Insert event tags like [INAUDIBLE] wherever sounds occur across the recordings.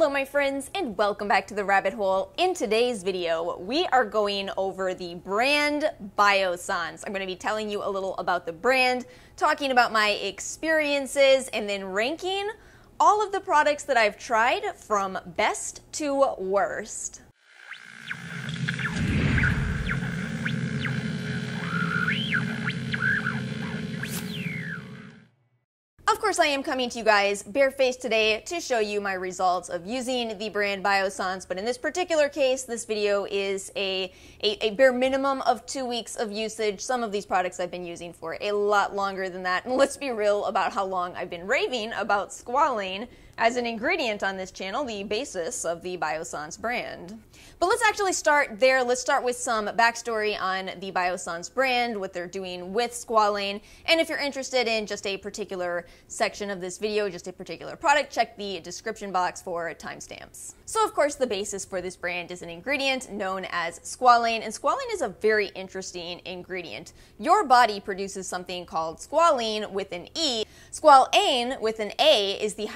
Hello my friends and welcome back to the rabbit hole. In today's video, we are going over the brand Biossance. I'm going to be telling you a little about the brand, talking about my experiences, and then ranking all of the products that I've tried from best to worst. Of course, I am coming to you guys barefaced today to show you my results of using the brand Biossance, but in this particular case, this video is a, a, a, bare minimum of two weeks of usage. Some of these products I've been using for a lot longer than that, and let's be real about how long I've been raving about squalane as an ingredient on this channel, the basis of the Biossance brand. But let's actually start there. Let's start with some backstory on the Biossance brand, what they're doing with squalane, and if you're interested in just a particular section of this video, just a particular product, check the description box for timestamps. So of course the basis for this brand is an ingredient known as squalane, and squalane is a very interesting ingredient. Your body produces something called squalene with an E. Squalane with an A is the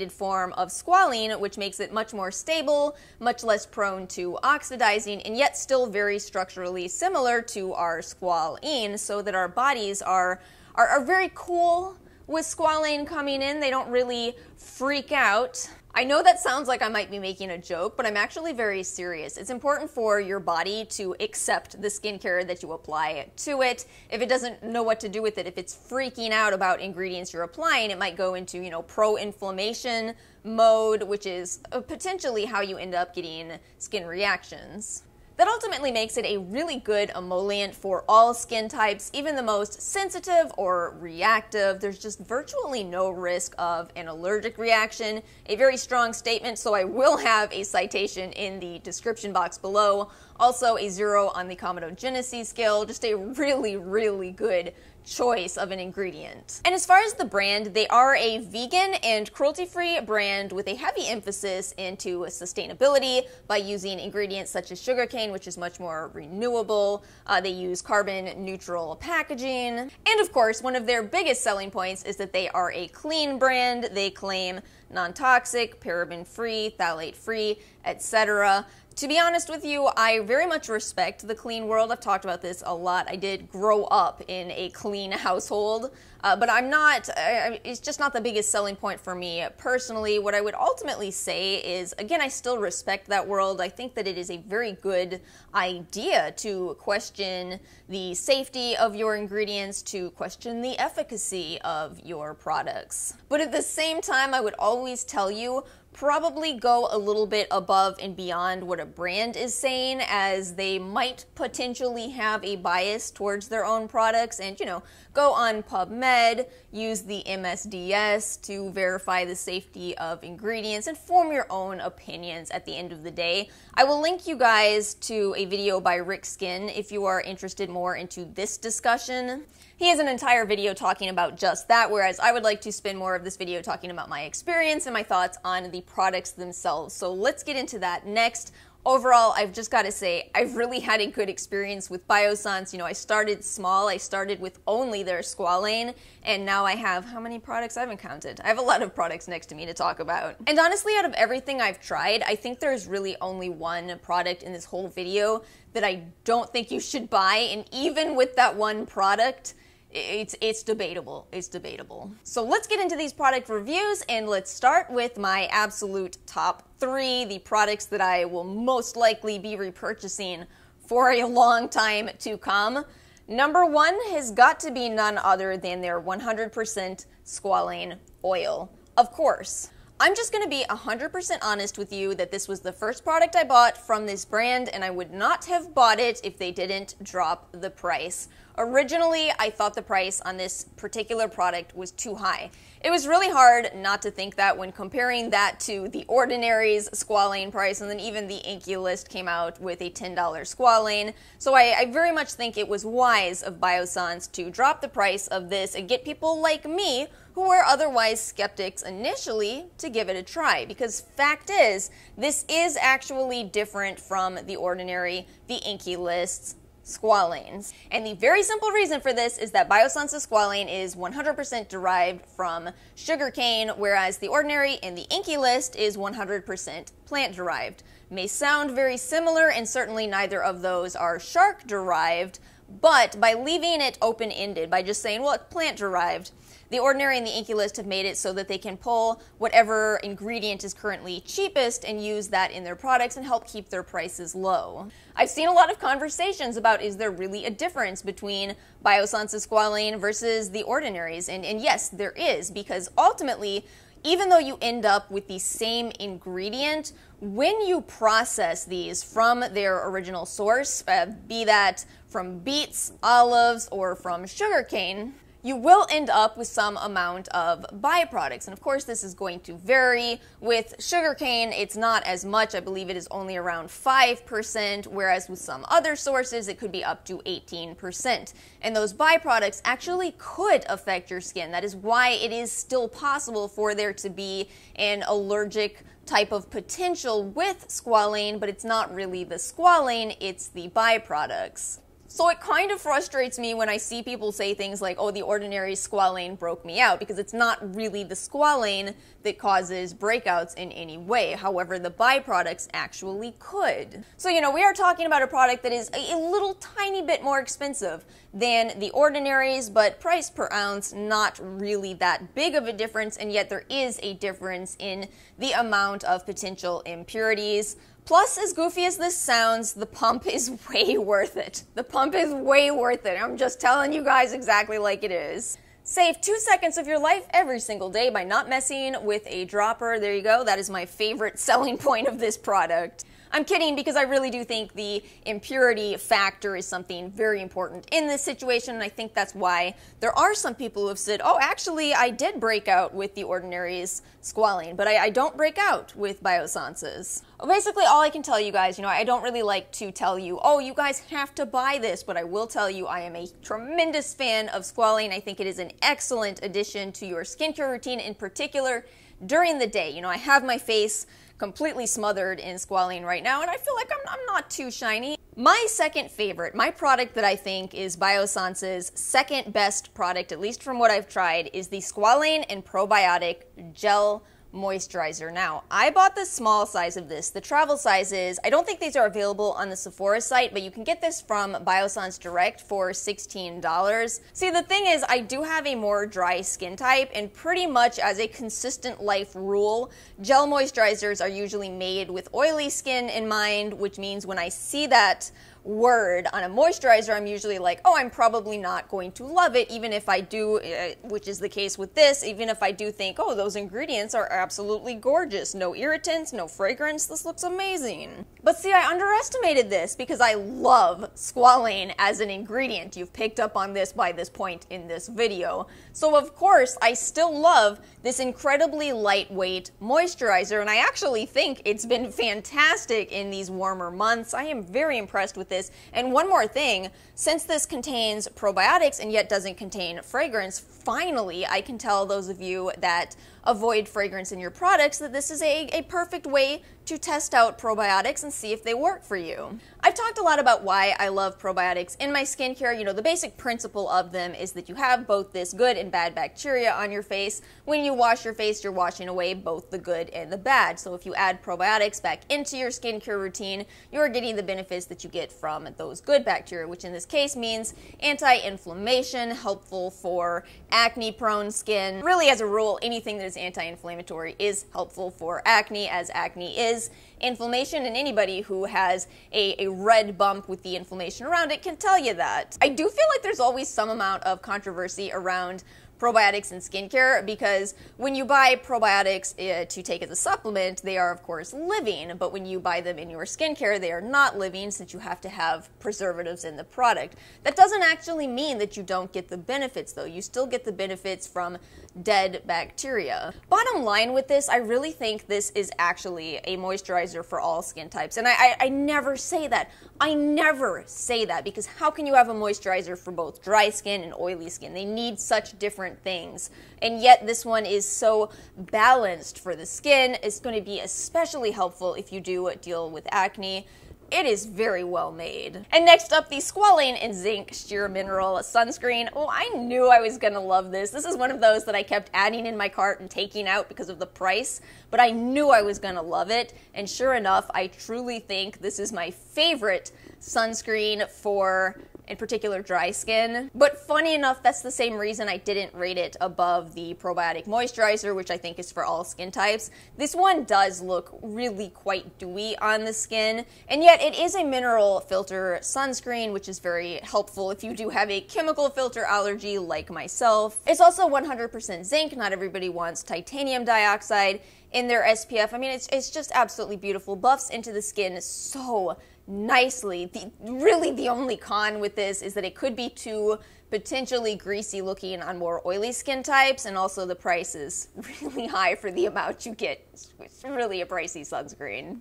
form of squalene, which makes it much more stable, much less prone to oxidizing, and yet still very structurally similar to our squalene, so that our bodies are, are, are very cool with squalene coming in. They don't really freak out I know that sounds like I might be making a joke, but I'm actually very serious. It's important for your body to accept the skincare that you apply to it. If it doesn't know what to do with it, if it's freaking out about ingredients you're applying, it might go into, you know, pro-inflammation mode, which is uh, potentially how you end up getting skin reactions. That ultimately makes it a really good emollient for all skin types, even the most sensitive or reactive. There's just virtually no risk of an allergic reaction. A very strong statement, so I will have a citation in the description box below. Also, a zero on the comedogenesis scale. Just a really, really good choice of an ingredient. And as far as the brand, they are a vegan and cruelty-free brand with a heavy emphasis into sustainability by using ingredients such as sugarcane, which is much more renewable. Uh, they use carbon neutral packaging. And of course, one of their biggest selling points is that they are a clean brand. They claim non-toxic, paraben-free, phthalate-free, etc. To be honest with you, I very much respect the clean world. I've talked about this a lot. I did grow up in a clean [LAUGHS] household, uh, but I'm not, uh, it's just not the biggest selling point for me personally. What I would ultimately say is, again, I still respect that world. I think that it is a very good idea to question the safety of your ingredients, to question the efficacy of your products. But at the same time, I would always tell you, probably go a little bit above and beyond what a brand is saying as they might potentially have a bias towards their own products and you know go on PubMed use the MSDS to verify the safety of ingredients and form your own opinions at the end of the day. I will link you guys to a video by RickSkin if you are interested more into this discussion he has an entire video talking about just that, whereas I would like to spend more of this video talking about my experience and my thoughts on the products themselves. So let's get into that next. Overall, I've just got to say, I've really had a good experience with Biossance. You know, I started small. I started with only their squalane, and now I have how many products? I haven't counted. I have a lot of products next to me to talk about. And honestly, out of everything I've tried, I think there's really only one product in this whole video that I don't think you should buy. And even with that one product, it's it's debatable. It's debatable. So let's get into these product reviews and let's start with my absolute top 3, the products that I will most likely be repurchasing for a long time to come. Number 1 has got to be none other than their 100% squalane oil. Of course, I'm just going to be 100% honest with you that this was the first product I bought from this brand and I would not have bought it if they didn't drop the price. Originally, I thought the price on this particular product was too high. It was really hard not to think that when comparing that to the Ordinary's squalane price, and then even the INKEY list came out with a $10 squalane. So I, I very much think it was wise of Biossance to drop the price of this and get people like me who were otherwise skeptics initially to give it a try. Because fact is, this is actually different from the Ordinary, the INKEY lists, squalanes. And the very simple reason for this is that Biossance squalane is 100% derived from sugarcane, whereas the ordinary and the INKEY list is 100% plant derived. May sound very similar, and certainly neither of those are shark derived, but by leaving it open ended, by just saying, well, it's plant derived, the Ordinary and the INKEY List have made it so that they can pull whatever ingredient is currently cheapest and use that in their products and help keep their prices low. I've seen a lot of conversations about is there really a difference between Biossance squalane versus the Ordinaries? And, and yes, there is, because ultimately, even though you end up with the same ingredient, when you process these from their original source, uh, be that from beets, olives, or from sugarcane, you will end up with some amount of byproducts. And of course, this is going to vary. With sugarcane, it's not as much. I believe it is only around 5%, whereas with some other sources, it could be up to 18%. And those byproducts actually could affect your skin. That is why it is still possible for there to be an allergic type of potential with squalane, but it's not really the squalane, it's the byproducts. So it kind of frustrates me when I see people say things like, oh, the ordinary squalane broke me out, because it's not really the squalane that causes breakouts in any way. However, the byproducts actually could. So, you know, we are talking about a product that is a, little tiny bit more expensive than the ordinaries, but price per ounce, not really that big of a difference, and yet there is a difference in the amount of potential impurities. Plus, as goofy as this sounds, the pump is [LAUGHS] way worth it. The pump is way worth it. I'm just telling you guys exactly like it is. Save two seconds of your life every single day by not messing with a dropper. There you go. That is my favorite [LAUGHS] selling point of this product. I'm kidding because I really do think the impurity factor is something very important in this situation, and I think that's why there are some people who have said, oh, actually, I did break out with the Ordinary's squalane, but I, I don't break out with Biossance's. Basically, all I can tell you guys, you know, I don't really like to tell you, oh, you guys have to buy this, but I will tell you I am a tremendous fan of squalane. I think it is an excellent addition to your skincare routine, in particular during the day. You know, I have my face completely smothered in squalane right now, and I feel like I'm, I'm not too shiny. My second favorite, my product that I think is Biossance's second best product, at least from what I've tried, is the Squalane and Probiotic Gel moisturizer. Now, I bought the small size of this. The travel sizes, I don't think these are available on the Sephora site, but you can get this from Biossance Direct for $16. See, the thing is, I do have a more dry skin type, and pretty much as a consistent life rule, gel moisturizers are usually made with oily skin in mind, which means when I see that word on a moisturizer, I'm usually like, oh, I'm probably not going to love it, even if I do, uh, which is the case with this, even if I do think, oh, those ingredients are absolutely gorgeous. No irritants, no fragrance, this looks amazing. But see, I underestimated this because I love squalane as an ingredient. You've picked up on this by this point in this video. So, of course, I still love this incredibly lightweight moisturizer, and I actually think it's been fantastic in these warmer months. I am very impressed with this. And one more thing, since this contains probiotics and yet doesn't contain fragrance, finally I can tell those of you that avoid fragrance in your products that this is a, a perfect way to test out probiotics and see if they work for you. I've talked a lot about why I love probiotics in my skincare. You know, the basic principle of them is that you have both this good and bad bacteria on your face. When you wash your face, you're washing away both the good and the bad. So if you add probiotics back into your skincare routine, you're getting the benefits that you get from those good bacteria, which in this case means anti-inflammation, helpful for acne-prone skin. Really, as a rule, anything that is anti-inflammatory is helpful for acne, as acne is inflammation, and anybody who has a, a red bump with the inflammation around it can tell you that. I do feel like there's always some amount of controversy around probiotics in skincare because when you buy probiotics uh, to take as a supplement, they are, of course, living. But when you buy them in your skincare, they are not living since you have to have preservatives in the product. That doesn't actually mean that you don't get the benefits, though. You still get the benefits from dead bacteria. Bottom line with this, I really think this is actually a moisturizer for all skin types. And I, I, I, never say that. I never say that because how can you have a moisturizer for both dry skin and oily skin? They need such different things. And yet this one is so balanced for the skin. It's going to be especially helpful if you do deal with acne it is very well made. And next up, the Squalane and Zinc Sheer Mineral Sunscreen. Oh, I knew I was gonna love this. This is one of those that I kept adding in my cart and taking out because of the price, but I knew I was gonna love it. And sure enough, I truly think this is my favorite sunscreen for in particular dry skin. But funny enough, that's the same reason I didn't rate it above the probiotic moisturizer, which I think is for all skin types. This one does look really quite dewy on the skin, and yet it is a mineral filter sunscreen, which is very helpful if you do have a chemical filter allergy like myself. It's also 100% zinc, not everybody wants titanium dioxide in their SPF. I mean, it's, it's just absolutely beautiful. Buffs into the skin so nicely. The, really, the only con with this is that it could be too potentially greasy looking on more oily skin types, and also the price is [LAUGHS] really high for the amount you get. It's really a pricey sunscreen.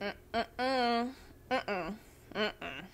Mm-mm. Mm-mm. Mm-mm.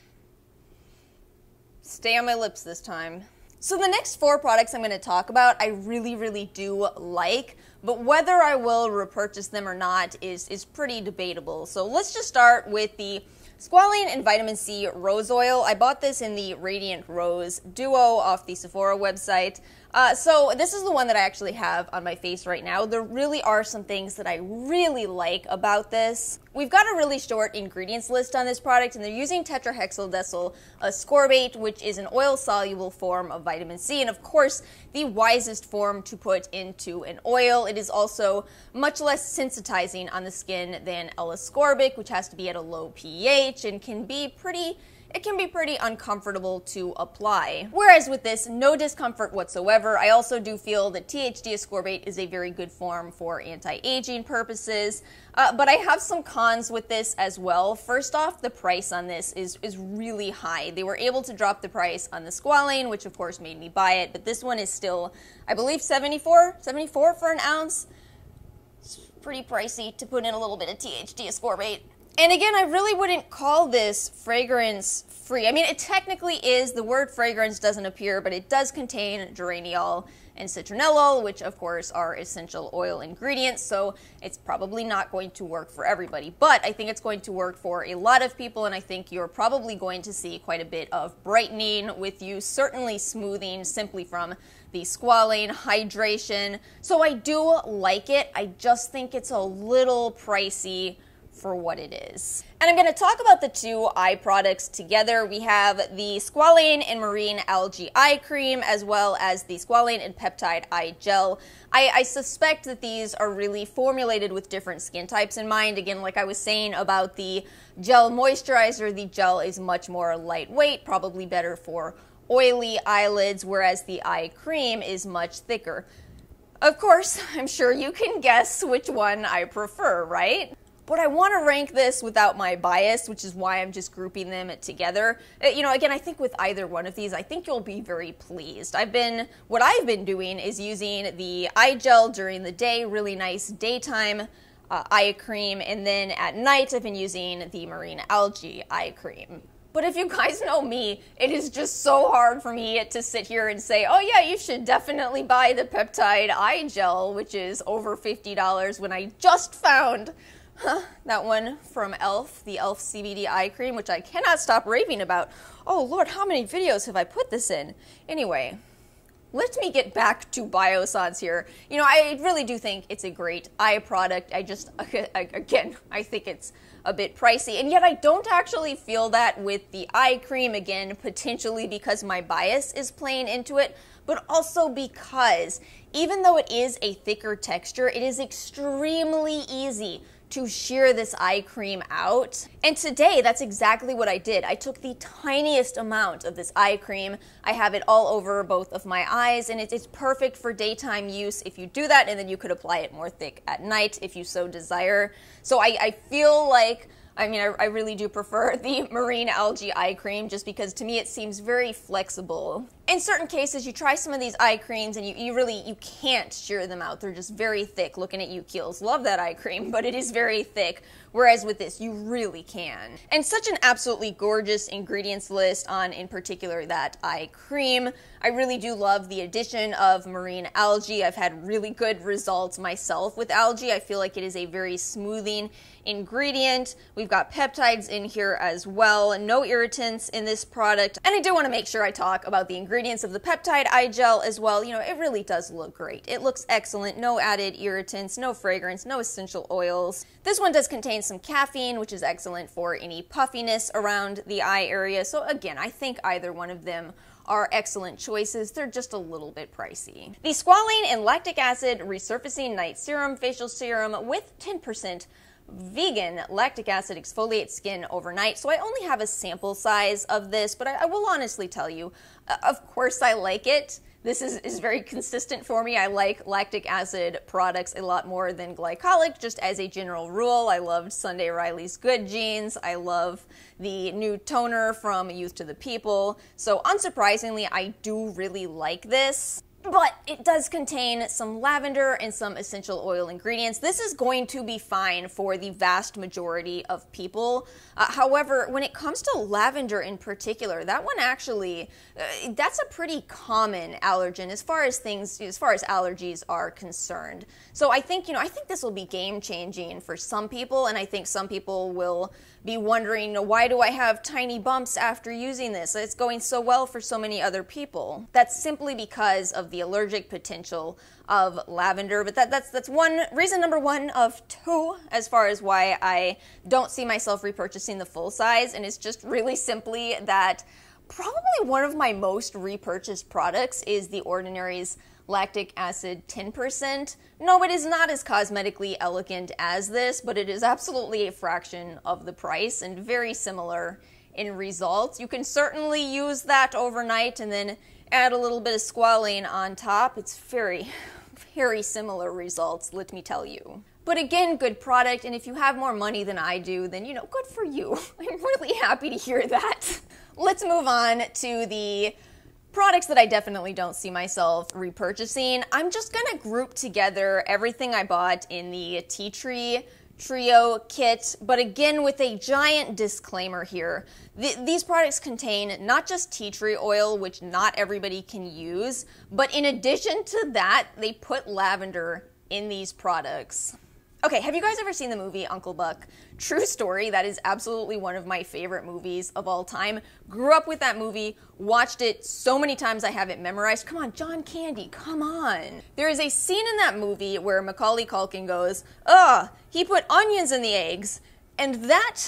Stay on my lips this time. So the next four products I'm going to talk about, I really, really do like, but whether I will repurchase them or not is, is pretty debatable. So let's just start with the Squalane and Vitamin C Rose Oil. I bought this in the Radiant Rose Duo off the Sephora website. Uh, so this is the one that I actually have on my face right now. There really are some things that I really like about this. We've got a really short ingredients list on this product, and they're using tetrahexyldecyl ascorbate, which is an oil-soluble form of vitamin C, and of course, the wisest form to put into an oil. It is also much less sensitizing on the skin than L-ascorbic, which has to be at a low pH and can be pretty it can be pretty uncomfortable to apply. Whereas with this, no discomfort whatsoever. I also do feel that THD ascorbate is a very good form for anti-aging purposes, uh, but I have some cons with this as well. First off, the price on this is, is really high. They were able to drop the price on the Squalane, which of course made me buy it, but this one is still, I believe, 74, 74 for an ounce. It's pretty pricey to put in a little bit of THD ascorbate. And again, I really wouldn't call this fragrance free. I mean, it technically is. The word fragrance doesn't appear, but it does contain geraniol and citronellol, which of course are essential oil ingredients, so it's probably not going to work for everybody. But I think it's going to work for a lot of people, and I think you're probably going to see quite a bit of brightening with you, certainly smoothing simply from the squalane hydration. So I do like it. I just think it's a little pricey for what it is. And I'm going to talk about the two eye products together. We have the Squalane and Marine Algae Eye Cream as well as the Squalane and Peptide Eye Gel. I, I, suspect that these are really formulated with different skin types in mind. Again, like I was saying about the gel moisturizer, the gel is much more lightweight, probably better for oily eyelids, whereas the eye cream is much thicker. Of course, [LAUGHS] I'm sure you can guess which one I prefer, right? But I want to rank this without my bias, which is why I'm just grouping them together. Uh, you know, again, I think with either one of these, I think you'll be very pleased. I've been, what I've been doing is using the eye gel during the day, really nice daytime uh, eye cream, and then at night I've been using the marine algae eye cream. But if you guys know me, it is just so hard for me to sit here and say, oh yeah, you should definitely buy the peptide eye gel, which is over $50 when I just found that one from e.l.f., the e.l.f. CBD eye cream, which I cannot stop raving about. Oh lord, how many videos have I put this in? Anyway, let me get back to Biossance here. You know, I really do think it's a great eye product. I just, [LAUGHS] again, I think it's a bit pricey. And yet I don't actually feel that with the eye cream, again, potentially because my bias is playing into it, but also because even though it is a thicker texture, it is extremely easy to sheer this eye cream out. And today, that's exactly what I did. I took the tiniest amount of this eye cream. I have it all over both of my eyes, and it's perfect for daytime use if you do that, and then you could apply it more thick at night if you so desire. So I, I feel like I mean, I, I, really do prefer [LAUGHS] the marine algae eye cream just because to me it seems very flexible. In certain cases, you try some of these eye creams and you, you really you can't sheer them out. They're just very thick. Looking at you, Kiehl's, love that eye cream, but it is very thick. Whereas with this, you really can. And such an absolutely gorgeous ingredients list on, in particular, that eye cream. I really do love the addition of marine algae. I've had really good results myself with algae. I feel like it is a very smoothing ingredient. We've got peptides in here as well, no irritants in this product. And I do want to make sure I talk about the ingredients of the peptide eye gel as well. You know, it really does look great. It looks excellent, no added irritants, no fragrance, no essential oils. This one does contain some caffeine, which is excellent for any puffiness around the eye area. So again, I think either one of them are excellent choices. They're just a little bit pricey. The squalane and lactic acid resurfacing night serum facial serum with 10% vegan lactic acid exfoliates skin overnight. So I only have a sample size of this, but I, I will honestly tell you, uh, of course I like it. This is, is very consistent for me. I like lactic acid products a lot more than glycolic, just as a general rule. I loved Sunday Riley's Good Genes. I love the new toner from Youth to the People. So, unsurprisingly, I do really like this but it does contain some lavender and some essential oil ingredients. This is going to be fine for the vast majority of people. Uh, however, when it comes to lavender in particular, that one actually uh, that's a pretty common allergen as far as things as far as allergies are concerned. So I think, you know, I think this will be game changing for some people and I think some people will be wondering, why do I have tiny bumps after using this? It's going so well for so many other people. That's simply because of the allergic potential of lavender. But that, that's that's one reason number one of two as far as why I don't see myself repurchasing the full size, and it's just really simply that probably one of my most repurchased products is the Ordinary's lactic acid 10%. No, it is not as cosmetically elegant as this, but it is absolutely a fraction of the price and very similar in results. You can certainly use that overnight and then add a little bit of squalane on top. It's very, very similar results, let me tell you. But again, good product, and if you have more money than I do, then you know, good for you. [LAUGHS] I'm really happy to hear that. Let's move on to the products that I definitely don't see myself repurchasing. I'm just gonna group together everything I bought in the Tea Tree Trio kit, but again with a giant disclaimer here. Th- these products contain not just tea tree oil, which not everybody can use, but in addition to that, they put lavender in these products. Okay, have you guys ever seen the movie Uncle Buck? True story, that is absolutely one of my favorite movies of all time. Grew up with that movie, watched it so many times I have it memorized. Come on, John Candy, come on. There is a scene in that movie where Macaulay Culkin goes, Ugh, he put onions in the eggs. And that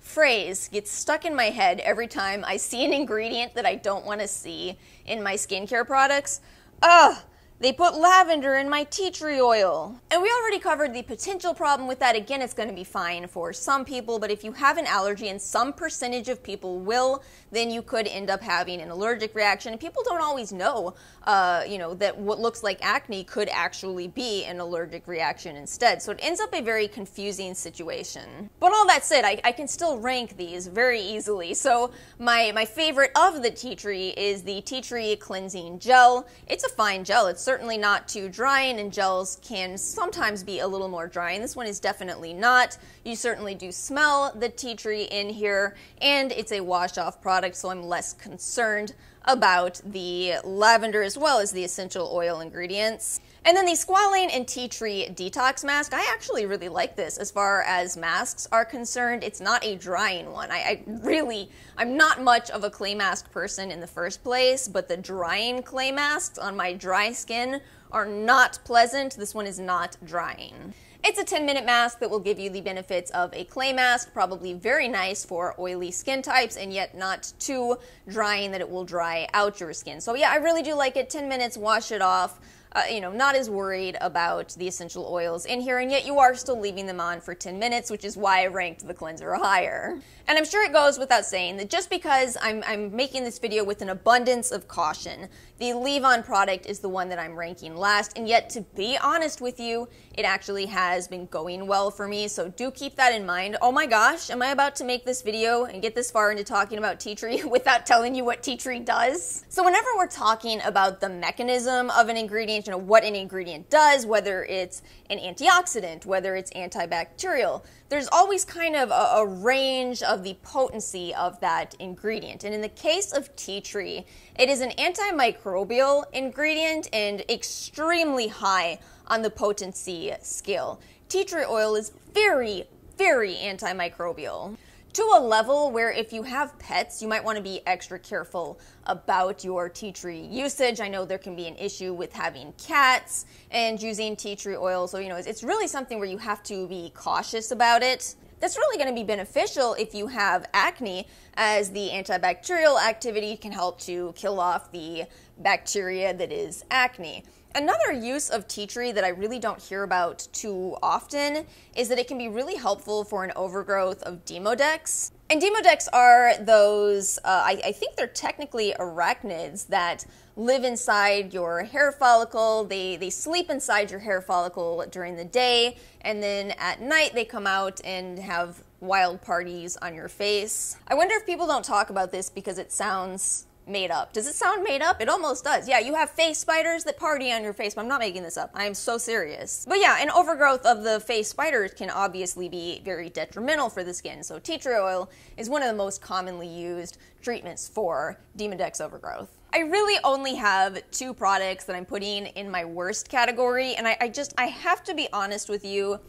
phrase gets stuck in my head every time I see an ingredient that I don't want to see in my skincare products. Ugh they put lavender in my tea tree oil. And we already covered the potential problem with that. Again, it's going to be fine for some people, but if you have an allergy, and some percentage of people will, then you could end up having an allergic reaction. And people don't always know, uh, you know, that what looks like acne could actually be an allergic reaction instead. So it ends up a very confusing situation. But all that said, I, I can still rank these very easily. So my, my favorite of the tea tree is the tea tree cleansing gel. It's a fine gel. It's certainly not too drying, and gels can sometimes be a little more drying. This one is definitely not. You certainly do smell the tea tree in here, and it's a wash off product, so I'm less concerned about the lavender as well as the essential oil ingredients. And then the squalane and tea tree detox mask. I actually really like this as far as masks are concerned. It's not a drying one. I, I, really, I'm not much of a clay mask person in the first place, but the drying clay masks on my dry skin are not pleasant. This one is not drying. It's a 10 minute mask that will give you the benefits of a clay mask, probably very nice for oily skin types and yet not too drying that it will dry out your skin. So yeah, I really do like it. 10 minutes, wash it off. uh, you know, not as worried about the essential oils in here, and yet you are still leaving them on for 10 minutes, which is why I ranked the cleanser higher. And I'm sure it goes without saying that just because I'm, I'm making this video with an abundance of caution, the leave-on product is the one that I'm ranking last, and yet to be honest with you, it actually has been going well for me, so do keep that in mind. Oh my gosh, am I about to make this video and get this far into talking about tea tree [LAUGHS] without telling you what tea tree does? So whenever we're talking about the mechanism of an ingredient, you know, what an ingredient does, whether it's an antioxidant, whether it's antibacterial, there's always kind of a, a, range of the potency of that ingredient. And in the case of tea tree, it is an antimicrobial ingredient and extremely high on the potency scale. Tea tree oil is very, very antimicrobial to a level where if you have pets, you might want to be extra careful about your tea tree usage. I know there can be an issue with having cats and using tea tree oil, so you know it's really something where you have to be cautious about it. That's really going to be beneficial if you have acne, as the antibacterial activity can help to kill off the bacteria that is acne. Another use of tea tree that I really don't hear about too often is that it can be really helpful for an overgrowth of demodex. And demodex are those, uh, I, I, think they're technically arachnids that live inside your hair follicle. They, they sleep inside your hair follicle during the day, and then at night they come out and have wild parties on your face. I wonder if people don't talk about this because it sounds made up. Does it sound made up? It almost does. Yeah, you have face spiders that party on your face. But I'm not making this up. I am so serious. But yeah, an overgrowth of the face spiders can obviously be very detrimental for the skin. So tea tree oil is one of the most commonly used treatments for Demodex overgrowth. I really only have two products that I'm putting in my worst category, and I, I just I have to be honest with you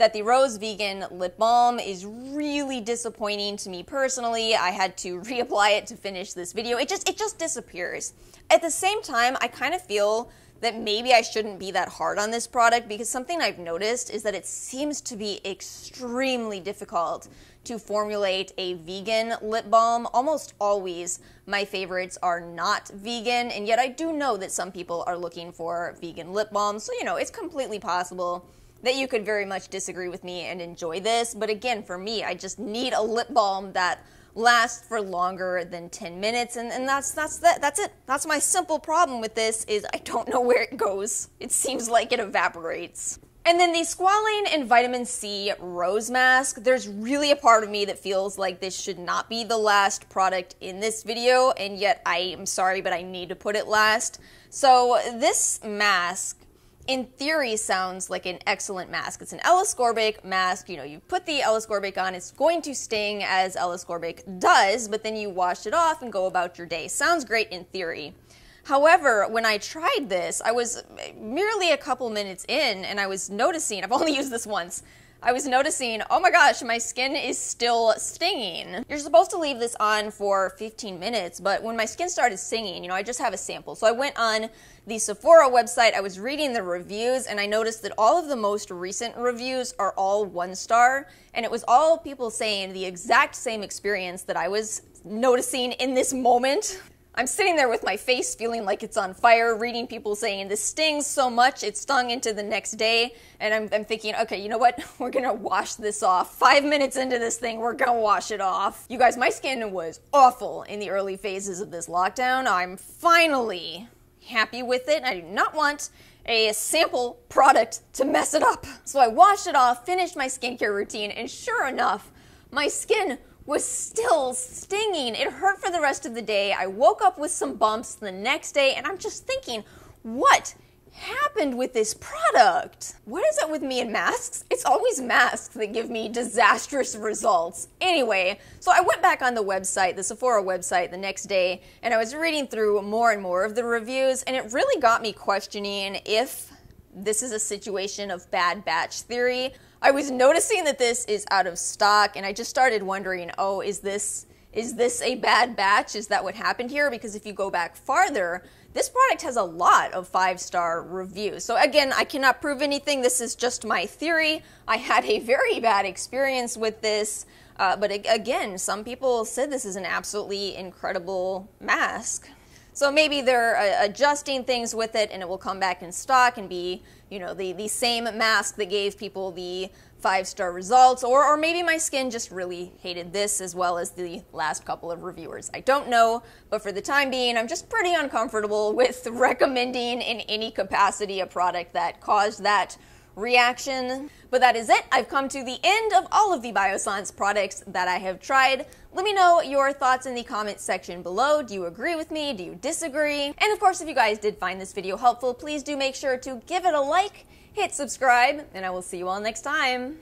that the Rose Vegan lip balm is really disappointing to me personally. I had to [LAUGHS] reapply it to finish this video. It just it just disappears. At the same time, I kind of feel that maybe I shouldn't be that hard on this product because something I've noticed is that it seems to be extremely difficult to formulate a vegan lip balm. Almost always my favorites are not vegan, and yet I do know that some people are looking for vegan lip balms, So, you know, it's completely possible that you could very much disagree with me and enjoy this. But again, for me, I just need a lip balm that lasts for longer than 10 minutes and, and that's that's that that's it that's my simple problem with this is i don't know where it goes it seems like it evaporates and then the squalane and vitamin C rose mask. There's really a part of me that feels like this should not be the last product in this video, and yet I am sorry, but I need to put it last. So this mask in theory sounds like an excellent mask. It's an L-ascorbic mask. You know, you put the L-ascorbic on, it's going to sting as L-ascorbic does, but then you wash it off and go about your day. Sounds great in theory. However, when I tried this, I was merely a couple minutes in and I was noticing, I've only used this once, I was noticing, oh my gosh, my skin is still stinging. You're supposed to leave this on for 15 minutes, but when my skin started stinging, you know, I just have a sample. So I went on the Sephora website, I was reading the reviews, and I noticed that all of the most recent reviews are all one star, and it was all people saying the exact same experience that I was noticing in this moment. I'm sitting there with my face feeling like it's on fire, reading people saying this stings so much it stung into the next day, and I'm, I'm, thinking, okay, you know what? [LAUGHS] We're gonna wash this off. Five minutes into this thing, we're gonna wash it off. You guys, my skin was awful in the early phases of this lockdown. I'm finally happy with it. I do not want a sample product to mess it up. So I washed it off, finished my skincare routine, and sure enough, my skin was still stinging. It hurt for the rest of the day. I woke up with some bumps the next day, and I'm just thinking, what happened with this product? What is it with me and masks? It's always masks that give me disastrous results. Anyway, so I went back on the website, the Sephora website, the next day, and I was reading through more and more of the reviews, and it really got me questioning if this is a situation of bad batch theory. I was noticing that this is out of stock, and I just started wondering, oh, is this is this a bad batch? Is that what happened here? Because if you go back farther, this product has a lot of five star reviews. So, again, I cannot prove anything. This is just my theory. I had a very bad experience with this. Uh, but again, some people said this is an absolutely incredible mask. So maybe they're uh, adjusting things with it and it will come back in stock and be, you know, the, the same mask that gave people the five star results, or, or maybe my skin just really hated this as well as the last couple of reviewers. I don't know, but for the time being, I'm just pretty uncomfortable [LAUGHS] with recommending in any capacity a product that caused that reaction. But that is it. I've come to the end of all of the Biossance products that I have tried. Let me know your thoughts in the comments section below. Do you agree with me? Do you disagree? And of course, if you guys did find this video helpful, please do make sure to give it a like hit subscribe, and I will see you all next time.